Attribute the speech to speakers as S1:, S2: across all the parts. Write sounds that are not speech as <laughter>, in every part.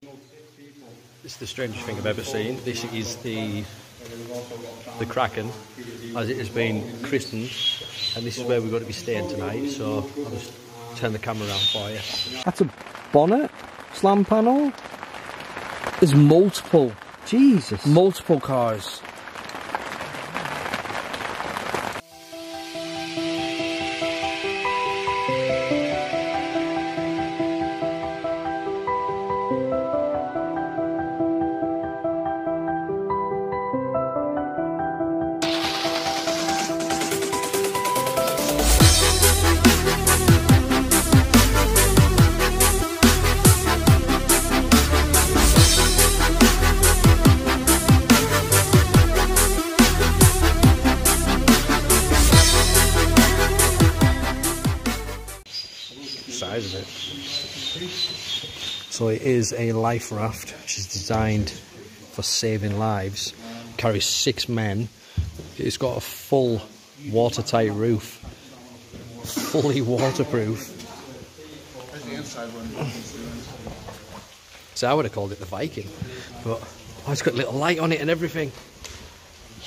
S1: This is the strangest thing I've ever seen. This is the the Kraken, as it has been christened, and this is where we're going to be staying tonight. So I'll just turn the camera around for you.
S2: That's a bonnet, slam panel. There's multiple,
S1: Jesus.
S2: multiple cars.
S1: So it is a life raft, which is designed for saving lives. Carries six men. It's got a full watertight roof, fully waterproof. So I would have called it the Viking, but oh, it's got a little light on it and everything.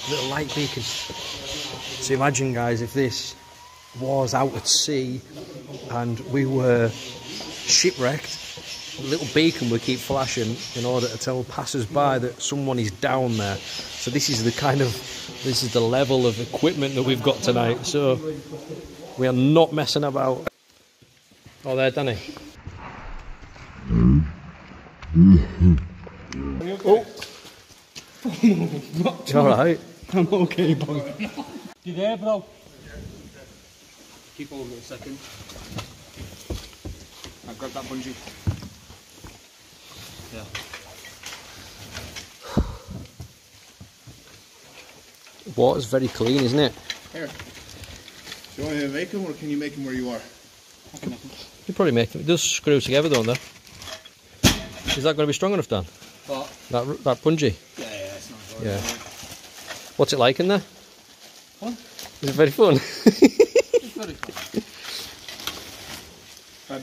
S1: Little light beacon. So imagine, guys, if this was out at sea and we were shipwrecked, a little beacon would keep flashing in order to tell passers-by that someone is down there. So this is the kind of, this is the level of equipment that we've got tonight. So we are not messing about. Oh, there, Danny. Oh. <laughs> You all right? <laughs>
S2: I'm okay, bro.
S3: You there, bro? Keep holding it a second. I grab that bungee. Yeah. <sighs>
S1: Water's very clean, isn't it?
S4: Here. Do you want me to make them or can you make them where you are?
S3: I can make it.
S1: You probably make them. It does screw together, don't they? Is that going to be strong enough, Dan?
S3: But,
S1: That that bungee.
S3: yeah, yeah, it's not good.
S1: Yeah. What's it like in there?
S3: Fun.
S1: Is it very fun?
S3: It's very cool. <laughs> Uh,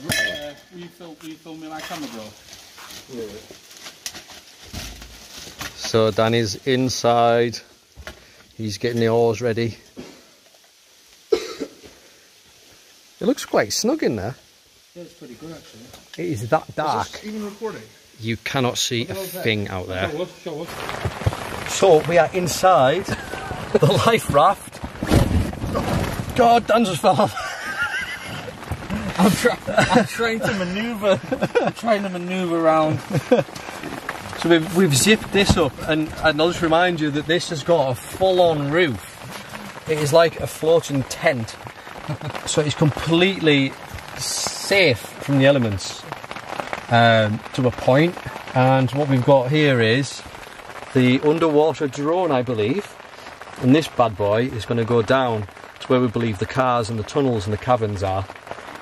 S3: will, you film, will you film me my camera, bro?
S1: So Danny's inside. He's getting the oars ready. It looks quite snug in there.
S3: Yeah, it's pretty good, actually.
S1: It is that dark.
S4: Is even recording?
S1: You cannot see a thing out there.
S3: Show us, show us.
S1: So we are inside the life raft. God, Dan just fell off.
S3: I'm, try- I'm trying to maneuver. I'm trying to maneuver around.
S1: So we've, we've zipped this up, and, and I'll just remind you that this has got a full-on roof. It is like a floating tent, so it's completely safe from the elements um, to a point. And what we've got here is the underwater drone, I believe, and this bad boy is going to go down to where we believe the cars and the tunnels and the caverns are.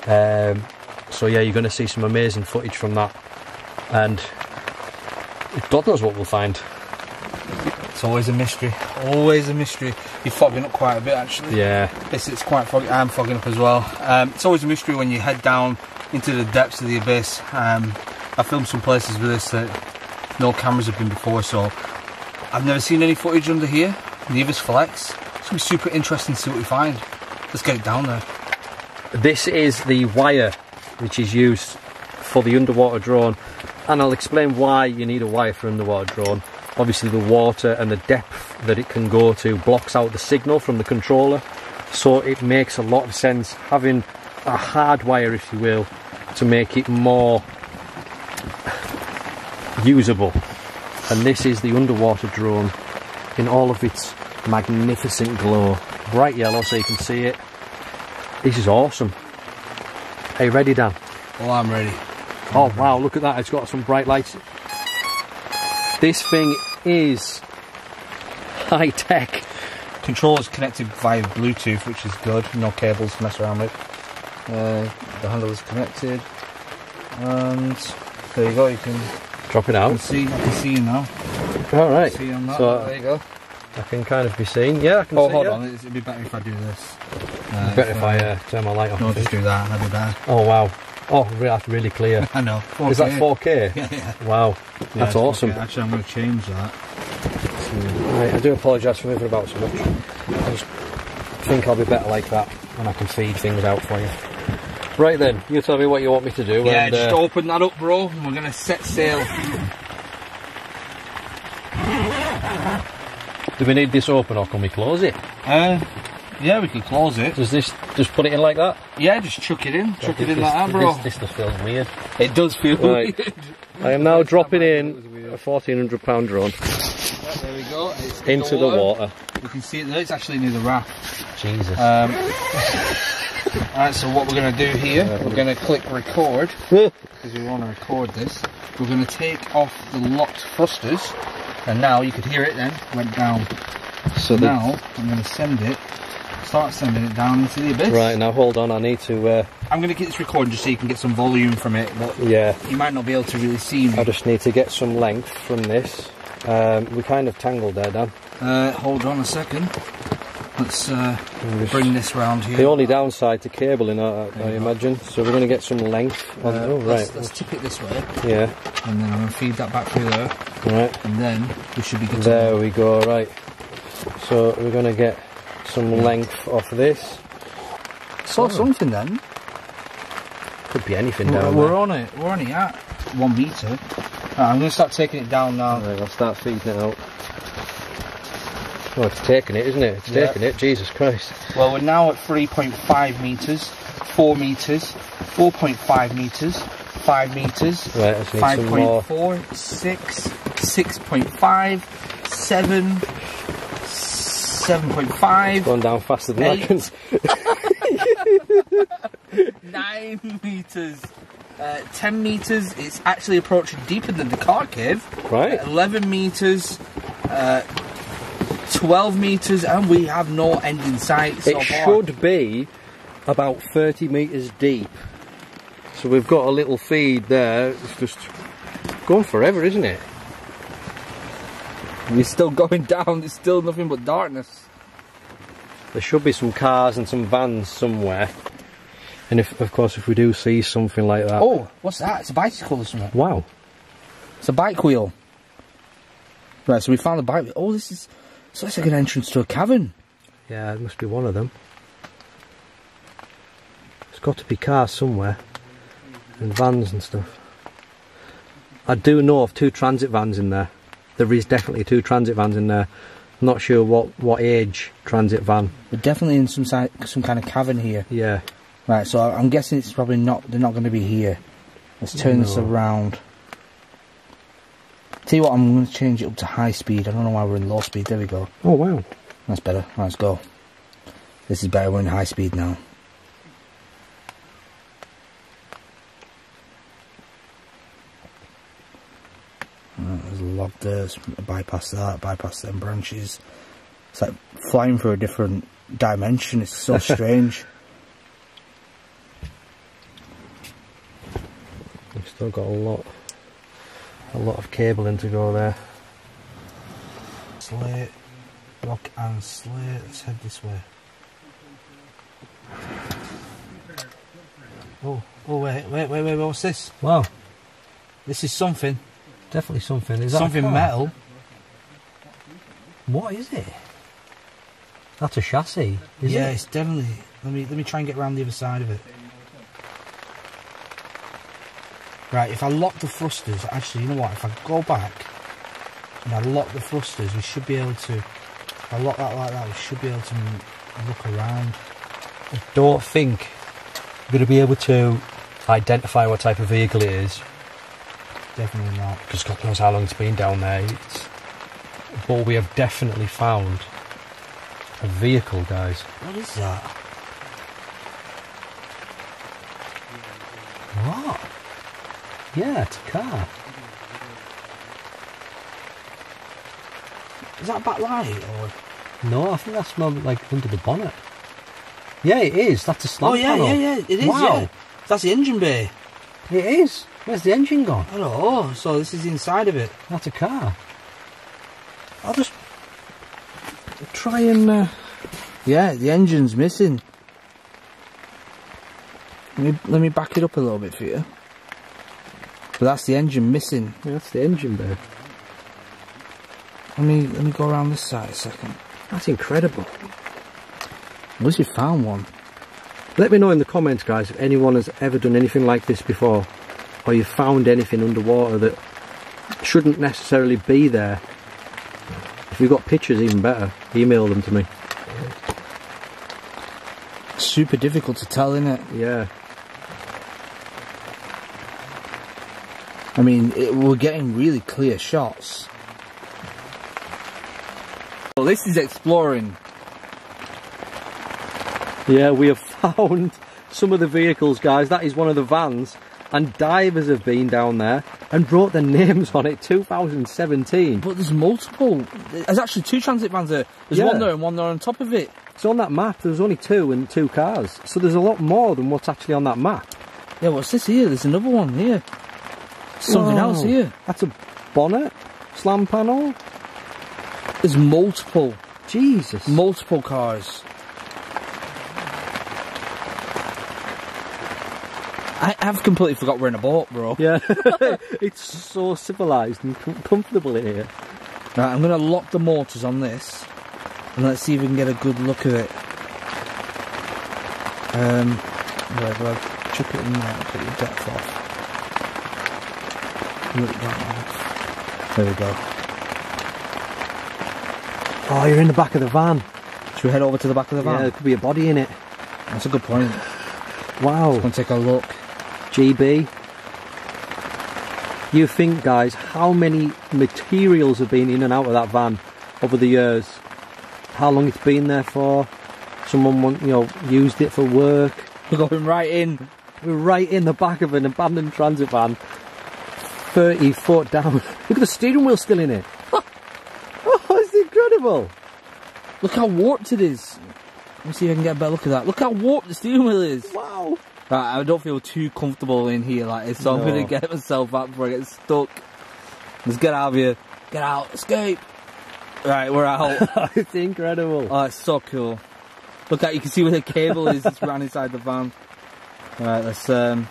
S1: Um, so yeah, you're going to see some amazing footage from that, and God knows what we'll find.
S3: It's always a mystery. Always a mystery. You're fogging up quite a bit, actually.
S1: Yeah,
S3: It's, it's quite foggy. I'm fogging up as well. Um, it's always a mystery when you head down into the depths of the abyss. Um, I filmed some places with this that no cameras have been before, so I've never seen any footage under here. Nevis Flex. It's gonna be super interesting to see what we find. Let's get it down there.
S1: This is the wire which is used for the underwater drone, and I'll explain why you need a wire for an underwater drone. Obviously, the water and the depth that it can go to blocks out the signal from the controller, so it makes a lot of sense having a hard wire, if you will, to make it more usable. And this is the underwater drone in all of its magnificent glow. Bright yellow so you can see it. This is awesome. Are you ready, Dan?
S3: Well, I'm ready.
S1: Oh wow, look at that, it's got some bright lights. This thing is high tech.
S3: Controller's connected via Bluetooth, which is good. No cables to mess around with. Uh, the handle is connected, and there you go. You can,
S1: Drop it
S3: you can
S1: out.
S3: see. I can see you now.
S1: Alright.
S3: See you on that.
S1: So
S3: there you go.
S1: I can kind of be seen. Yeah, I can
S3: Oh, hold on. It'd be better if I do this. Uh,
S1: Better if I uh, turn my light off.
S3: No, just do that. That'd be better.
S1: Oh wow. Oh, that's really clear. <laughs>
S3: I know.
S1: Is that 4K? <laughs>
S3: Yeah, yeah.
S1: Wow,
S3: Yeah,
S1: that's awesome.
S3: Actually, I'm going to change that.
S1: Right, I do apologise for moving about so much. I just think I'll be better like that when I can feed things out for you. Right then, you tell me what you want me to do.
S3: Yeah,
S1: and,
S3: just
S1: uh,
S3: open that up, bro. and We're going to set sail.
S1: do we need this open or can we close it?
S3: Uh, yeah, we can close it.
S1: Does this just put it in like that?
S3: Yeah, just chuck it in. Chuck it in like that, bro.
S1: This, this just feels weird.
S3: It does feel <laughs>
S1: Right.
S3: weird.
S1: I am now dropping in a fourteen hundred pound drone
S3: There we go. It's in
S1: into the water.
S3: You can see it there. It's actually near the raft.
S1: Jesus.
S3: Um, <laughs> Alright, so what we're going to do here, we're going to click record, <laughs> because we want to record this. We're going to take off the locked thrusters, and now you could hear it then, went down.
S1: so
S3: Now, I'm going to send it, start sending it down into the abyss.
S1: right now, hold on. I need to. Uh,
S3: I'm going to get this recording just so you can get some volume from it, but
S1: yeah,
S3: you might not be able to really see me.
S1: I just need to get some length from this. Um, we kind of tangled there, Dan.
S3: Uh, hold on a second. Let's uh,
S1: just-
S3: bring this round here.
S1: The only downside to cabling, I, I imagine. So we're going to get some length. On,
S3: Uh,
S1: oh,
S3: let's,
S1: right.
S3: let's tip it this way,
S1: Yeah.
S3: and then I'm going to feed that back through there,
S1: Right.
S3: and then we should be good to
S1: There we go. Right. So we're going to get some length off this.
S3: Saw oh. something then.
S1: Could be anything
S3: We're,
S1: down
S3: we're
S1: there.
S3: on it. We're only at one meter. Right, I'm going to start taking it down now.
S1: Right, I'll start feeding it out. Oh, it's taking it, isn't it? It's
S3: Yeah.
S1: taking it. Jesus Christ.
S3: Well, we're now at 3.5 meters, 4 meters, 4.5 meters, 5 meters,
S1: Right, I just need some more.
S3: 5.4, 6, 6.5, 7, 7.5,
S1: Going down faster than I can. <laughs>
S3: 9 meters, uh, 10 meters. It's actually approaching deeper than the car cave.
S1: Right.
S3: 11 meters, uh, 12 meters, and we have no end in sight. So
S1: It
S3: far.
S1: should be about 30 metres deep. So we've got a little feed there. It's just going forever, isn't it?
S3: We're still going <laughs> down. There's still nothing but darkness.
S1: There should be some cars and some vans somewhere. And if, of course, if we do see something like that.
S3: Oh, what's that? It's a bicycle or something.
S1: Wow.
S3: It's a bike wheel. Right, so we found the bike. wheel. Oh, this is. So it's like an entrance to a cavern.
S1: Yeah, it must be one of them. There's got to be cars somewhere. And vans and stuff. I do know of two transit vans in there. There is definitely two transit vans in there. I'm not sure what, what age transit van.
S3: We're definitely in some si- some kind of cavern here.
S1: Yeah.
S3: Right, so I'm guessing it's probably not. They're not going to be here. Let's turn this around. Tell you what, I'm going to change it up to high speed. I don't know why we're in low speed. There we go.
S1: Oh wow.
S3: That's better. Right, let's go. This is better. We're in high speed now. Right, there's a log. Let's bypass that. Bypass them branches. It's like flying through a different dimension. It's so <laughs> strange.
S1: We've still got a lot a lot of cabling to go there.
S3: Slate, rock and slate. Let's head this way. Oh, oh wait, wait, wait, wait, what's this?
S1: Wow.
S3: This is something.
S1: Definitely something. Is that
S3: something metal.
S1: What is it? That's a chassis. Is
S3: yeah,
S1: it?
S3: it's definitely. Let me let me try and get around the other side of it. Right, if I lock the thrusters, actually, you know what? If I go back and I lock the thrusters, we should be able to. If I lock that like that, we should be able to look around.
S1: I don't think we're going to be able to identify what type of vehicle it is
S3: Definitely not.
S1: because God knows how long it's been down there. It's, but we have definitely found a vehicle, guys.
S3: What is that?
S1: What? Yeah, it's a car.
S3: Is that a back light or?
S1: No, I think that's more like under the bonnet. Yeah, it is. That's a oh, slant
S3: oh yeah,
S1: panel.
S3: yeah, yeah. It is.
S1: Wow.
S3: Yeah. That's the engine bay.
S1: It is. Where's the engine gone?
S3: Hello. So this is inside of it.
S1: That's a car. I'll just try and. Uh,
S3: Yeah, the engine's missing. Let me, let me back it up a little bit for you. But that's the engine missing.
S1: Yeah, that's the engine bay.
S3: Let me let me go around this side a second.
S1: That's incredible.
S3: At least we found one.
S1: Let me know in the comments, guys, if anyone has ever done anything like this before, or you've found anything underwater that shouldn't necessarily be there. If you've got pictures, even better. Email them to me.
S3: Super difficult to tell, isn't it?
S1: Yeah.
S3: I mean, it, we're getting really clear shots. Well, this is exploring.
S1: Yeah, we have <laughs> found some of the vehicles, guys. That is one of the vans. And divers have been down there and brought their <laughs> names on it 2017.
S3: But there's multiple. There's actually two transit vans there. There's
S1: Yeah.
S3: one there and one there on top of it.
S1: So on that map, there's only two and two cars. So there's a lot more than what's actually on that map.
S3: Yeah, what's this here? There's another one here. Something
S1: Wow.
S3: else here.
S1: That's a bonnet, slam panel.
S3: There's multiple,
S1: Jesus.
S3: multiple cars. I have completely forgot we're in a boat, bro.
S1: yeah, <laughs> it's so civilized and com- comfortable in here.
S3: Right, I'm gonna lock the motors on this, and let's see if we can get a good look at it. Um, where do I chuck it in there? Put your depth off. Look that off. There we go.
S1: Oh, you're in the back of the van.
S3: Should we head over to the back of the van?
S1: Yeah, there could be a body in it.
S3: That's a good point.
S1: Wow.
S3: Come take a look.
S1: GB. You think, guys, how many materials have been in and out of that van over the years? How long it's been there for? Someone, want, you know, used it for work.
S3: We're going right in.
S1: We're right in the back of an abandoned transit van, 30 foot down. <laughs> Look at the steering wheel still in it. <laughs> oh, it's incredible.
S3: Look how warped it is. Let me see if I can get a better look at that. Look how warped the steering wheel is.
S1: Wow.
S3: Right, I don't feel too comfortable in here like this, so I'm gonna get myself out before I get stuck. Let's get out of here. Get out, escape. Right, we're out. <laughs>
S1: it's incredible.
S3: oh, it's so cool. Look at you can see where the cable is. It's ran inside the van. Right, let's um.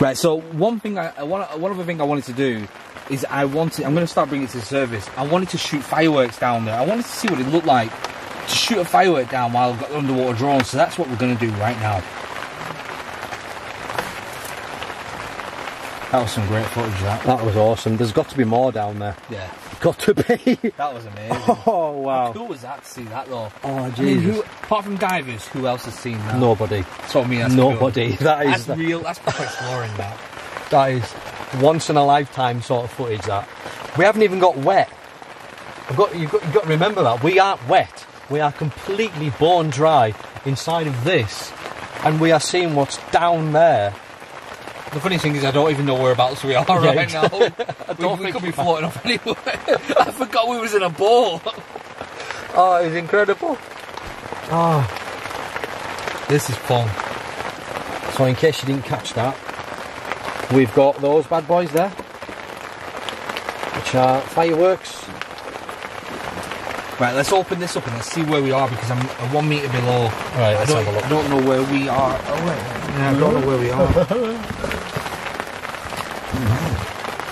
S3: Right, so one thing I, want, one other thing I wanted to do is I wanted. I'm going to start bringing it to service. I wanted to shoot fireworks down there. I wanted to see what it looked like to shoot a firework down while I've got the underwater drone. So that's what we're going to do right now. That was some great footage. That.
S1: That was awesome. There's got to be more down there.
S3: Yeah, <laughs>
S1: Got to be.
S3: that was amazing. <laughs>
S1: oh, wow.
S3: How cool was that to see that though?
S1: Oh,
S3: I mean,
S1: Jesus.
S3: who, apart from divers, who else has seen that?
S1: Nobody.
S3: So me, that's cool.
S1: Nobody. <laughs> That
S3: That's
S1: is that,
S3: real. That's exploring. That.
S1: that is once in a lifetime sort of footage. That we haven't even got wet. I've got you've got you've got to remember that we aren't wet. We are completely bone dry inside of this, and we are seeing what's down there.
S3: The funny thing is, I don't even know whereabouts we are
S1: Yeah,
S3: right now. <laughs> I
S1: don't
S3: we, we could be floating off anywhere. <laughs> I forgot we was in a boat.
S1: Oh, it's incredible. Oh,
S3: This is fun.
S1: so in case you didn't catch that, we've got those bad boys there, which are fireworks.
S3: Right, let's open this up and let's see where we are because I'm uh, one meter below.
S1: Right,
S3: I
S1: let's
S3: don't,
S1: have a look.
S3: I don't know where we are. Oh wait, yeah, I don't know where we are. <laughs>
S1: I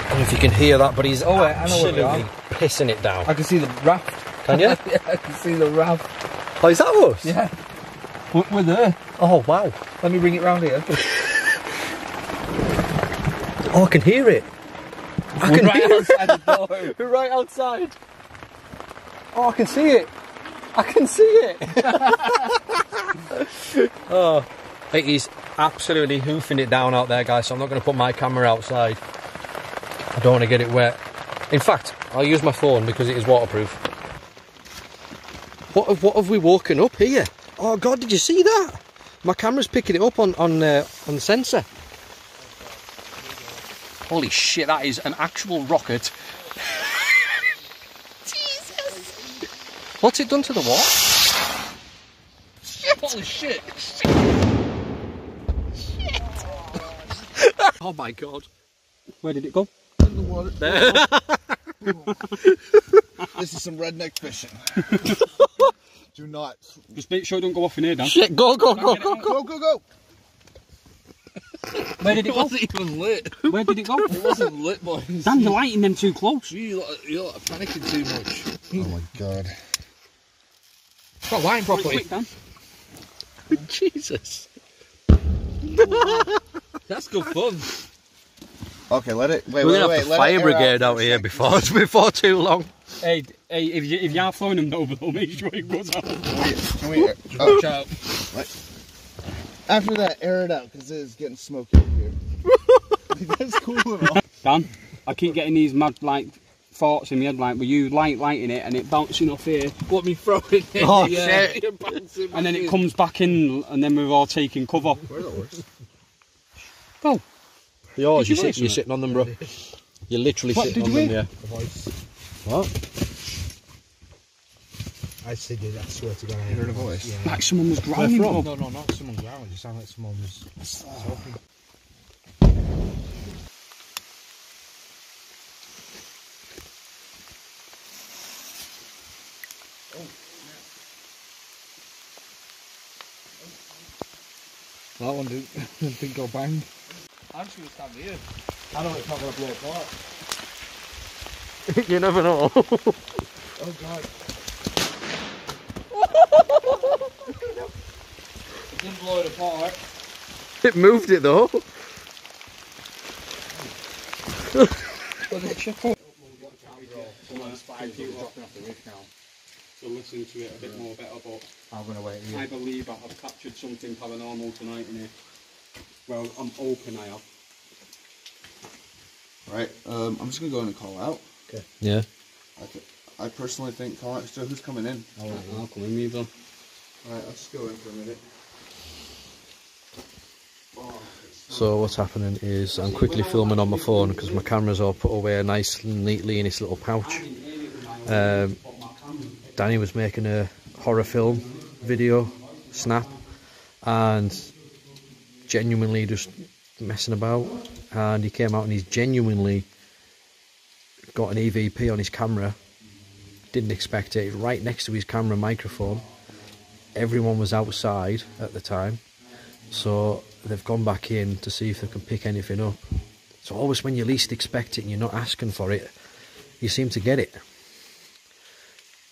S1: don't know if you can hear that, but he's
S3: Oh, wait, I know
S1: absolutely pissing it down.
S3: I can see the raft.
S1: Can you?
S3: yeah, <laughs> I can see the raft.
S1: Oh, is that us?
S3: Yeah, we're, we're there.
S1: Oh, wow.
S3: Let me bring it round here. <laughs>
S1: Oh, I can hear it. I
S3: We're
S1: can
S3: right
S1: hear
S3: outside the door.
S1: We're right outside. Oh, I can see it. I can see it. <laughs> oh, it is absolutely hoofing it down out there, guys. So I'm not going to put my camera outside. I don't want to get it wet. In fact, I'll use my phone because it is waterproof. What have, what have we woken up here? Oh God, did you see that? My camera's picking it up on on uh, on the sensor. Holy shit, that is an actual rocket. <laughs> Jesus! What's it done to the what?
S3: Holy shit!
S1: Oh my god. Where did it go?
S4: In the water. There. <laughs> this is some redneck fishing. <laughs> Do not.
S2: Just make sure it don't go off in here, Dan.
S1: Shit, go, go, go, go, go.
S4: Go, go, go. <laughs>
S2: Where did it go?
S3: It wasn't even lit.
S2: Where did it go?
S3: It wasn't lit, boys.
S2: Dan, you're lighting them too close.
S3: You lot, you lot are panicking too much.
S4: Oh my god.
S3: Got wine
S2: Quick,
S3: properly.
S2: quick, <laughs> Dan.
S1: Jesus. <laughs>
S3: That's good fun.
S4: Okay, let it. Wait,
S1: We're
S4: wait,
S1: gonna
S4: wait.
S1: have the
S4: let
S1: fire
S4: air
S1: brigade
S4: for
S1: out
S4: a
S1: here
S4: sec.
S1: before <laughs> before too long.
S2: Hey, hey, if you if you are throwing them over, though, make sure it goes out.
S4: Can we? Oh,
S3: Watch
S4: after that, air it out because it is getting smoky up here. That's cool and all.
S2: Dan, I keep getting these mad like thoughts in my head, like were you light lighting it and it bouncing off here, <laughs>
S3: What me throwing it?
S1: Oh,
S3: yeah. You're <laughs>
S2: and then
S3: back
S2: it comes back in, and then we're all taking cover. Go.
S1: Yours,
S2: Did
S1: you
S2: you wear
S1: sit, you're
S2: something?
S1: sitting on them, bro. You're literally
S2: What,
S1: sitting on them, yeah. What?
S5: I said it, I swear to God. I
S4: Heard a voice.
S2: Like someone was growling.
S5: No,
S2: bro.
S5: no, not someone growling. It sounded like someone was ah. talking. That one didn't, <laughs> didn't go bang.
S3: I'm just gonna stand here.
S5: I know it's not going to blow apart. <laughs>
S1: you never know.
S5: Oh God.
S3: Didn't blow it apart.
S1: it moved it though.
S2: To listen to it a bit more better, but
S5: I'm going to wait Here.
S2: I believe I have captured something paranormal tonight in here. Well, I'm hoping I have.
S4: Right. Um, I'm just gonna go in and call out. Okay.
S1: Yeah.
S4: I, th- I personally think call out. So who's coming in?
S2: I'll come in with them.
S4: All right. Let's go in for a minute.
S1: So what's happening is I'm quickly filming on my phone because my camera's all put away nice and neatly in its little pouch. Um, Danny was making a horror film video, snap, and genuinely just messing about. And he came out and he's genuinely got an EVP on his camera. Didn't expect it. Right next to his camera microphone. Everyone was outside at the time. So they've gone back in to see if they can pick anything up. So always when you least expect it and you're not asking for it, you seem to get it.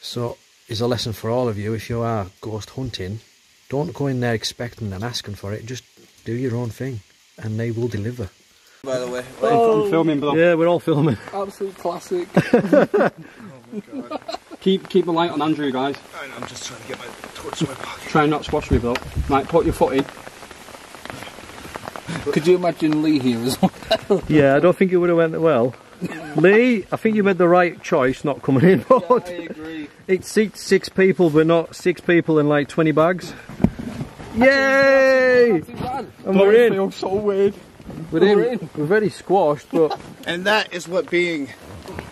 S1: So is a lesson for all of you if you are ghost hunting, don't go in there expecting and asking for it, just do your own thing and they will deliver.
S3: By the way.
S2: I'm oh. filming, bro.
S1: Yeah, we're all filming.
S3: Absolute classic. <laughs> <laughs>
S2: Keep keep the light on Andrew, guys.
S4: I'm just trying to get my torch in my pocket.
S2: Try and not squash me, bro. Right, put your foot in.
S3: Could you imagine Lee here as well?
S1: Yeah, I don't think it would have went well. Lee, I think you made the right choice not coming in.
S3: I <laughs> agree.
S1: It seats six people, but not six people in like 20 bags. Yay! And we're in.
S2: feels so weird.
S1: We're in. We're very squashed, but
S4: And that is what being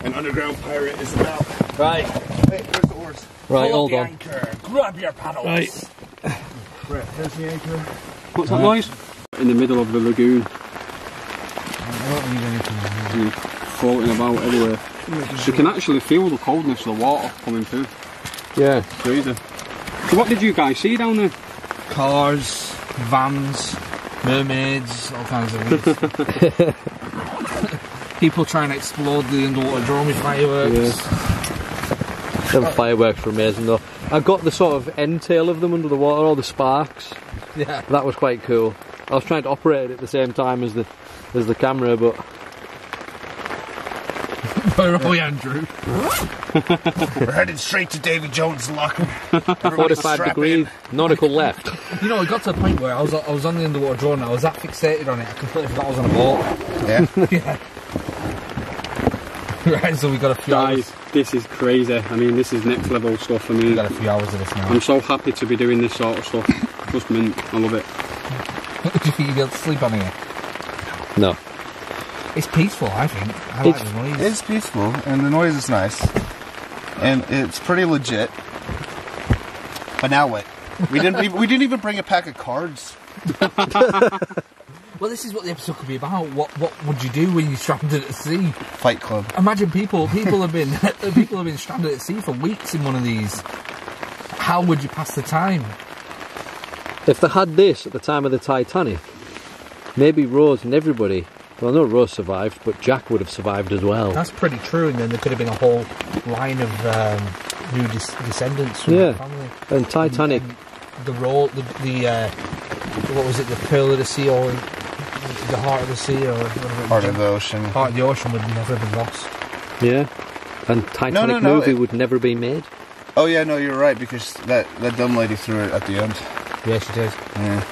S4: an underground pirate is about.
S1: right,
S4: Hey, where's the oars?
S1: right, hold on.
S4: Anchor. Grab your paddles.
S1: Right.
S4: Right, there's the anchor.
S2: What's that noise? In the middle of the lagoon.
S5: I don't need anything. Hmm.
S2: And floating about everywhere. So you can actually feel the coldness of the water coming through.
S1: Yeah.
S2: Crazy. So what did you guys see down there?
S3: Cars, vans, mermaids, all kinds of weird. <laughs> People trying to explode the underwater drone with fireworks.
S1: Them fireworks were amazing though. I got the sort of end tail of them under the water, all the sparks.
S3: Yeah.
S1: That was quite cool. I was trying to operate it at the same time as the as the camera, but
S3: Where are we, Andrew?
S4: We're headed straight to Davy Jones' locker.
S1: 45 degree nautical left.
S3: You know, it got to the point where I was I was on the underwater drone. I was that fixated on it, I completely forgot I was on a boat. <laughs>
S4: Yeah.
S3: right, so we got a few
S2: Guys,
S3: hours.
S2: this is crazy. I mean, this is next level stuff for me.
S3: We got a few hours of this now.
S2: I'm so happy to be doing this sort of stuff. Just mint. I love it. <laughs>
S3: Do you think you'll be able to sleep on here?
S1: No.
S3: It's peaceful, I think. I
S1: It's-
S3: like the noise.
S4: It's peaceful and the noise is nice. And it's pretty legit. But now what? We didn't even, we didn't even bring a pack of cards. <laughs>
S3: Well, this is what the episode could be about. What what would you do when you're stranded at sea?
S4: Fight Club.
S3: Imagine people <laughs> people have been <laughs> people have been stranded at sea for weeks in one of these. How would you pass the time?
S1: If they had this at the time of the Titanic, maybe Rose and everybody. Well, no, Rose survived, but Jack would have survived as well.
S3: That's pretty true, and then there could have been a whole line of um, new des- descendants from
S1: Yeah.
S3: the family.
S1: And Titanic,
S3: And the role, the, the uh, what was it, the pearl of the sea, or the heart of the sea, or whatever. it
S4: Part
S3: was.
S4: of the ocean.
S3: Heart of the ocean would never have been lost.
S1: yeah. And Titanic
S4: no, no,
S1: movie
S4: it-
S1: would never be made.
S4: Oh yeah, no, you're right because that that dumb lady threw it at the end.
S3: Yeah, she did.
S4: Yeah.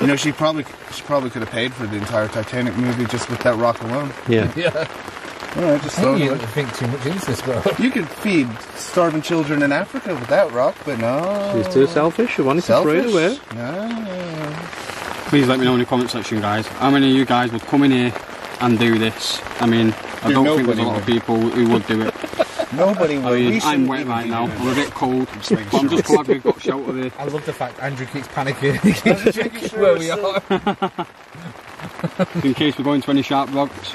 S4: You know, she probably she probably could have paid for the entire Titanic movie just with that rock alone.
S1: Yeah.
S3: Yeah. <laughs>
S4: All right, just
S3: I
S4: throw
S3: think
S4: it
S3: you
S4: away.
S3: don't think too much into this, bro.
S4: You could feed starving children in Africa with that rock, but no.
S1: She's too selfish. She wanted to throw it away.
S4: No.
S2: Please let me know in the comment section, guys. How many of you guys would come in here and do this? I mean, I
S4: Dude,
S2: don't think there's a
S4: nobody
S2: lot of people who would do it. <laughs>
S4: Nobody
S2: I
S4: would. We
S2: mean, I'm wet right now.
S4: doing
S2: I'm a bit cold.
S4: Just making
S2: But I'm just glad we've got shelter there.
S3: I love the fact Andrew keeps panicking <laughs> where we are. <laughs>
S2: In case we're going to any sharp rocks.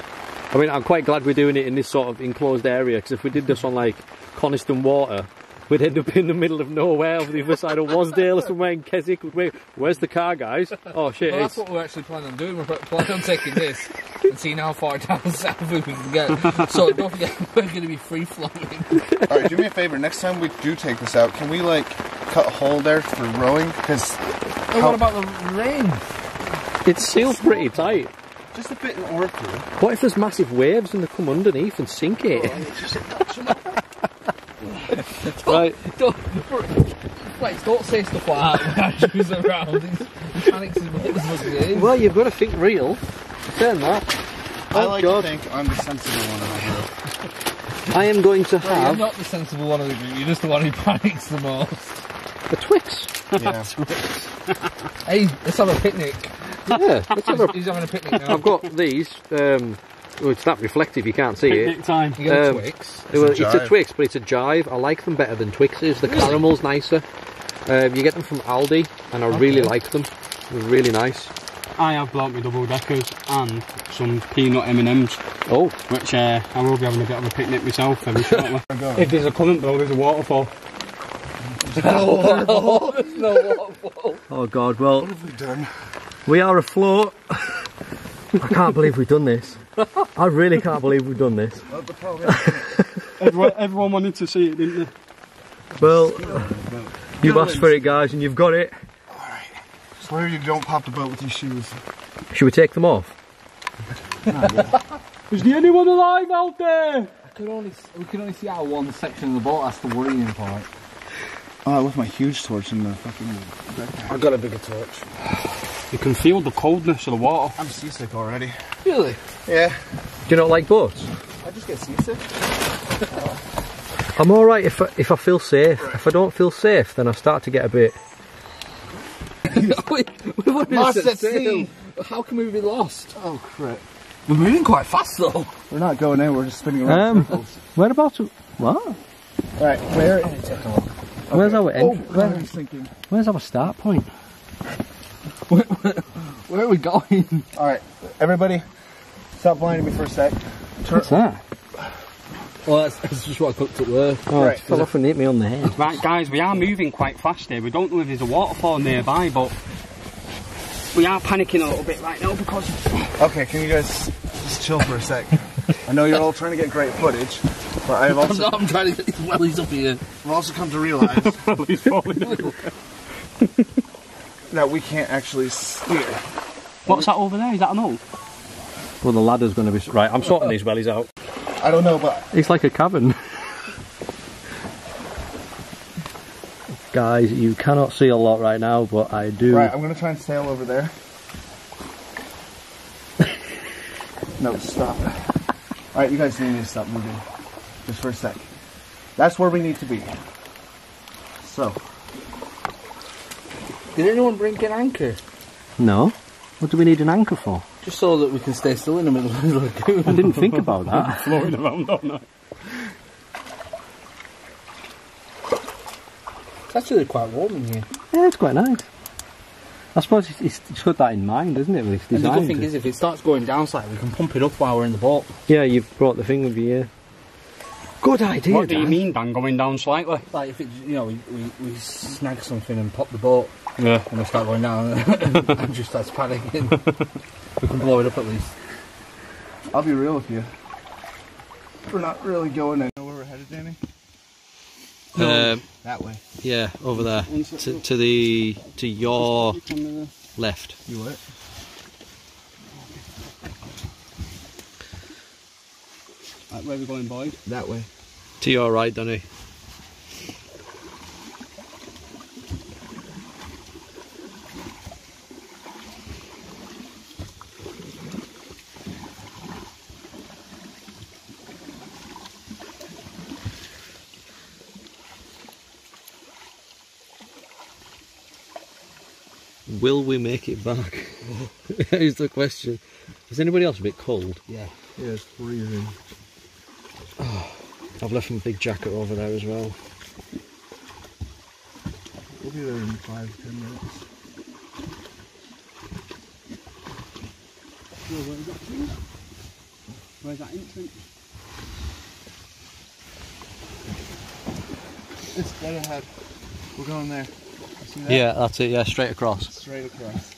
S1: I mean, I'm quite glad we're doing it in this sort of enclosed area because if we did this on like Coniston Water, we'd end up in the middle of nowhere over the other side of Wasdale or somewhere in Keswick. Wait, where's the car, guys? Oh shit!
S3: Well, that's what we're actually planning on doing. We're planning on taking this and seeing how far down <laughs> south we can get. So don't forget, <laughs> we're going to be free floating.
S4: All right, do me a favor. Next time we do take this out, can we like cut a hole there for rowing? Because
S3: And what about the rain?
S1: it's sealed pretty tight.
S4: just a bit in Orford.
S1: What if there's massive waves and they come underneath and sink it? Oh, <laughs> right, <laughs>
S3: Don't, wait, don't say stuff like that when Andrew's around. He, he panics as much it is.
S1: well, you've got to think real. Turn that.
S4: I
S1: Oh,
S4: like
S1: God.
S4: to think I'm the sensible one of the group.
S1: I am going to
S3: Well, you're not the sensible one of the group. You're just the one who panics the most.
S1: The Twix.
S4: Yeah. <laughs>
S3: Hey, let's have a picnic.
S1: Yeah, let's have a
S3: He's having a picnic now.
S1: I've got these. Um, well, it's that reflective, you can't see it.
S2: Picnic time.
S3: You get a
S1: um,
S3: Twix.
S1: Well,
S4: a
S1: it's a
S4: jive.
S1: Twix, but it's a jive. I like them better than Twixes. The caramel's nicer. Um, you get them from Aldi, and I really like them. They're really nice.
S2: I have brought me double deckers and some peanut M&Ms,
S1: Oh,
S2: which uh, I will be having a bit of a picnic myself very <laughs> shortly. if there's a current though, there's a waterfall. <laughs> No waterfall.
S1: Oh God! Well,
S4: What have we done?
S1: we are afloat. <laughs> I can't believe we've done this. I really can't believe we've done this.
S4: Well, the problem
S2: Everyone, everyone wanted to see it, didn't they?
S1: Well, you've asked for it, guys, and you've got it. Alright.
S4: Swear you don't pop the boat with your shoes.
S1: Should we take them off? <laughs>
S2: Is there anyone alive out there?
S3: Could only, we can only see out one section of the boat. That's the worrying part.
S4: Oh, left my huge torch in the fucking.
S3: I've got a bigger torch.
S2: You can feel the coldness of the water.
S4: I'm seasick already.
S3: Really?
S4: Yeah.
S1: Do you not like boats?
S4: I just get seasick. <laughs>
S1: I'm all right if I, if I feel safe. If I don't feel safe, then I start to get a bit.
S3: We've only
S4: Lost at sea.
S3: How can we be lost?
S4: Oh crap.
S3: We're moving quite fast though.
S4: We're not going in. We're just spinning around.
S1: Um, whereabouts? What?
S4: Right. Where?
S1: Where's our
S4: Oh,
S1: end?
S4: where is sinking?
S1: Where's our start point? <laughs>
S3: Where are we going?
S4: All right. Everybody, stop blinding me for a sec.
S1: What's that?
S3: Well, that's, that's just what I cooked at work.
S1: Oh,
S4: Right.
S1: it fell off and hit me on the head.
S2: Right, guys, we are moving quite fast here. We don't know if there's a waterfall nearby, but we are panicking a little bit right now because
S4: Okay. Can you guys just chill for a sec? I know you're all trying to get great footage, but I've <laughs>
S3: I'm,
S4: also
S3: I'm trying to get these wellies up here.
S4: I've also come to realize <laughs>
S2: he's falling over.
S4: that we can't actually steer.
S2: What's that over there? Is that an old?
S1: Well, the ladder's going to be right. I'm sorting these wellies out.
S4: I don't know, but
S1: It's like a cavern. Guys, you cannot see a lot right now, but I do.
S4: right. I'm gonna try and sail over there. <laughs> no, stop. All right, you guys need to stop moving just for a sec. That's where we need to be. So,
S3: Did anyone bring an anchor?
S1: No. What do we need an anchor for?
S3: Just so that we can stay still in the middle of the lagoon.
S1: I didn't think about <laughs> that.
S2: Floating around on that.
S3: It's actually quite warm in here.
S1: Yeah, it's quite nice. I suppose it's, it's, it's got that in mind, isn't it? When it's
S3: And the good thing is, if it starts going down slightly, we can pump it up while we're in the boat.
S1: yeah, you've brought the thing with you. Yeah. Good idea.
S2: What do you mean, Dan? Going down slightly?
S3: Like if it, you know, we, we, we snag something and pop the boat
S2: Yeah.
S3: and we start going down, <laughs> and just starts panicking. <laughs> we can blow it up at least.
S4: I'll be real with you. We're not really going in. Know where we're headed, Danny?
S1: Um,
S4: That way.
S1: yeah, over there to, to the to your left.
S4: You what?
S2: Right, where are we going, Boyd?
S4: That way.
S1: To your right, Danny. Will we make it back? <laughs> <laughs> Is the question. Is anybody else a bit cold?
S3: Yeah.
S4: Yeah, it's freezing.
S1: I've left my big jacket over there as well.
S4: We'll be there in five, ten minutes.
S2: Where's that entrance?
S4: It's dead ahead. We're going there. That?
S1: Yeah, that's it. Yeah, straight across.
S4: Straight across.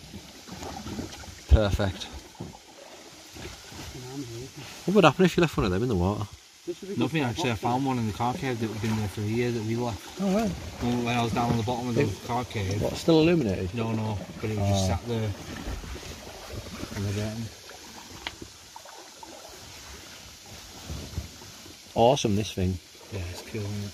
S1: Perfect. What would happen if you left one of them in the water?
S3: Nothing actually. I found one in the car cave that had been there for a year that we left.
S1: Oh, right.
S3: When when I was down on the bottom of the car cave.
S1: What, still illuminated?
S3: No, no, but it was just ah. sat there. And I.
S1: Awesome, this thing.
S3: Yeah, it's cool, isn't it?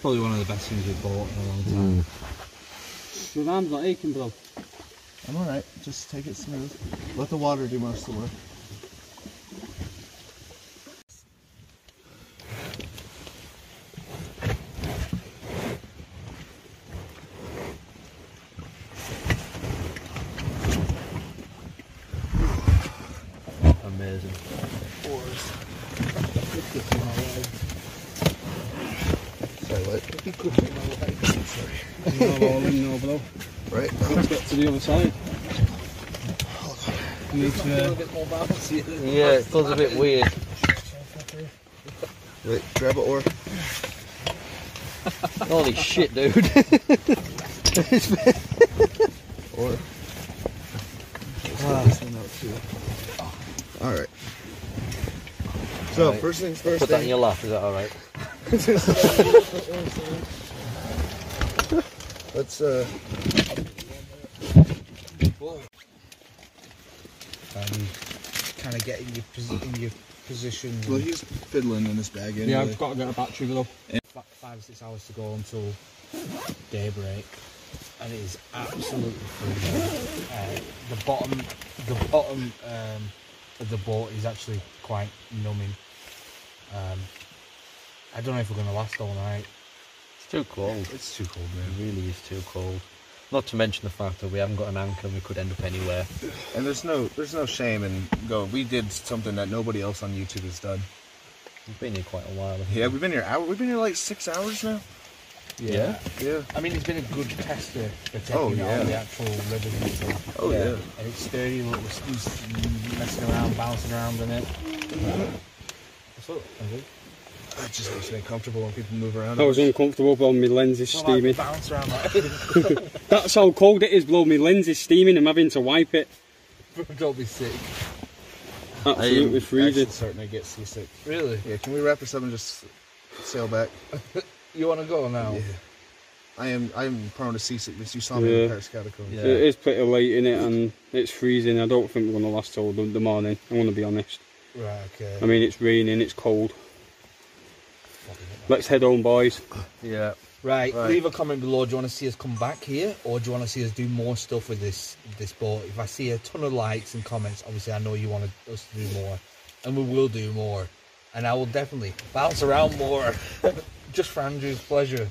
S3: Probably one of the best things we've bought in a long time. Hmm.
S2: Your arm's not aching, bro.
S4: I'm alright. Just take it smooth. Let the water do most of the work.
S1: Amazing.
S4: Sorry, what?
S2: No, all in, no, bro.
S4: Right.
S2: Let's get to the other side. Need to, uh,
S1: Yeah, it feels a bit weird.
S4: Wait, grab an oar.
S1: Holy shit, dude. <laughs>
S4: Oar. This one out too. Alright. So,
S1: Right.
S4: first things first.
S1: Put that in your lap, is that alright?
S4: Let's, uh.
S3: um, kind of getting your, in your position.
S4: Well, he's fiddling in his bag anyway.
S2: yeah, I've got to get a battery, bro.
S3: Fi- five six hours to go until daybreak, and it is absolutely freezing. Uh, the bottom, the bottom um, of the boat is actually quite numbing. Um, I don't know if we're going to last all night.
S1: It's too cold.
S3: It's too cold, man.
S1: It really is too cold. Not to mention the fact that we haven't got an anchor and we could end up anywhere.
S4: And there's no, there's no shame in going. We did something that nobody else on YouTube has done.
S1: We've been here quite a while.
S4: Yeah,
S1: we?
S4: we've been here hour. We've been here like six hours now.
S1: Yeah?
S4: Yeah.
S3: I mean, it's been a good tester for taking
S4: Oh,
S3: it
S4: yeah.
S3: on the actual river and stuff.
S4: Oh yeah.
S3: And it's sturdy, look, it's, it's messing around, bouncing around in it. Mm-hmm. What's up?
S4: It just makes me uncomfortable when people move around.
S2: I was uncomfortable, bro. My lens is
S3: It's not like we
S2: steaming.
S3: bounce around like <laughs>
S2: That's how cold it is, bro. My lens is steaming. I'm having to wipe it. <laughs>
S3: Don't be sick.
S2: Absolutely freezing.
S4: Actually starting to get seasick.
S3: Really?
S4: Yeah, can we wrap this up and just sail back? <laughs>
S3: You want to go now?
S4: Yeah. I am I am prone to seasickness. You saw me in
S2: Yeah.
S4: the Paris catacombs.
S1: Yeah.
S2: It is pretty late in it, and it's freezing. I don't think we're gonna last till the, the morning. I'm gonna be honest.
S3: Right, okay.
S2: I mean, it's raining. It's cold. Let's head on, boys.
S1: Yeah.
S3: Right,
S4: Right.
S3: leave a comment below. Do you want to see us come back here, or do you want to see us do more stuff with this this boat? If I see a ton of likes and comments, obviously I know you want us to do more, and we will do more. And I will definitely bounce around more, <laughs> just for Andrew's pleasure.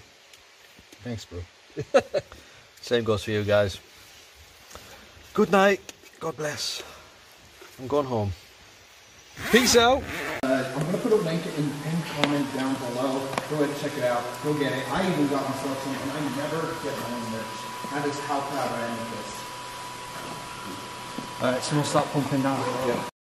S4: Thanks, bro. <laughs>
S1: Same goes for you guys. Good night. God bless. I'm going home. Peace out.
S4: Uh, I'm gonna put a link in comment down below. Go ahead and check it out. Go get it. I even got myself some, and I never get my own merch. That is how proud I am of this.
S2: Alright, someone start pumping down.